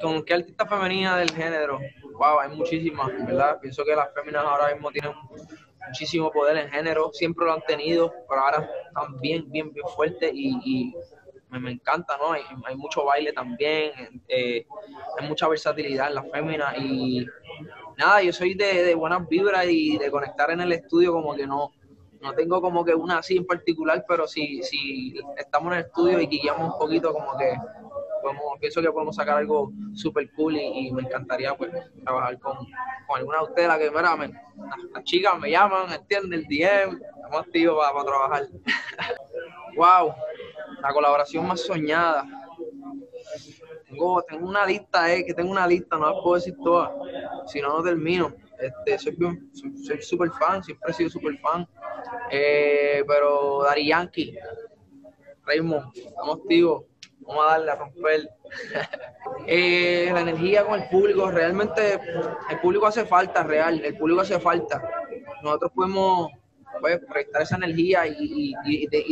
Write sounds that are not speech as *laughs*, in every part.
con qué artista femenina del género. Wow, hay muchísimas, ¿verdad? Pienso que las féminas ahora mismo tienen muchísimo poder en género, siempre lo han tenido, pero ahora están bien, bien, bien fuertes y, me, encanta, ¿no? Hay, hay, mucho baile también, eh, hay mucha versatilidad en las féminas y nada, yo soy de, buenas vibras y de conectar en el estudio como que no, no tengo como que una así en particular, pero si, si estamos en el estudio y guiamos un poquito, como que pienso que podemos sacar algo súper cool y, me encantaría pues trabajar con, alguna de ustedes, la que mira, las, chicas me llaman, entienden, el DM, estamos activos para, trabajar. *laughs* wow, la colaboración más soñada. Tengo, tengo una lista, eh, que tengo una lista, no la puedo decir todas, si no, no termino. Este, soy súper fan, siempre he sido súper fan. Eh, pero Dari Yankee, Raymond, estamos activos, vamos a darle a romper. *laughs* Eh, la energía con el público, realmente el público hace falta, real, el público hace falta. Nosotros podemos pues, prestar esa energía y,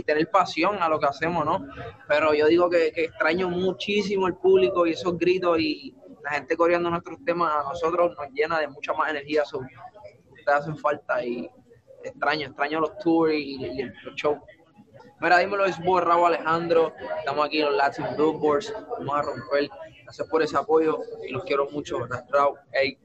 tener pasión a lo que hacemos, ¿no? Pero yo digo que, que extraño muchísimo el público y esos gritos y la gente coreando nuestros temas a nosotros nos llena de mucha más energía. ustedes hacen falta y extraño, extraño los tours y, los shows. Mira, dímelo, es Raúl Alejandro. Estamos aquí en los Latin Billboards. Vamos a romper. Gracias por ese apoyo y los quiero mucho. Raúl, hey.